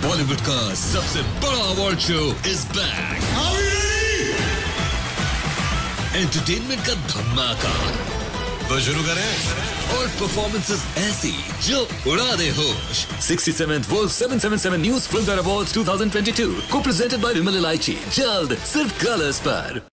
बॉलीवुड का सबसे बड़ा award show is back entertainment का धमाका। तो शुरू करें और परफॉर्मेंसेस ऐसी जो उड़ा दे होश। 67th World 777 News Filmfare Awards 2022 को प्रेजेंटेड बाय विमल इलायची जल्द सिर्फ़ कलर्स पर।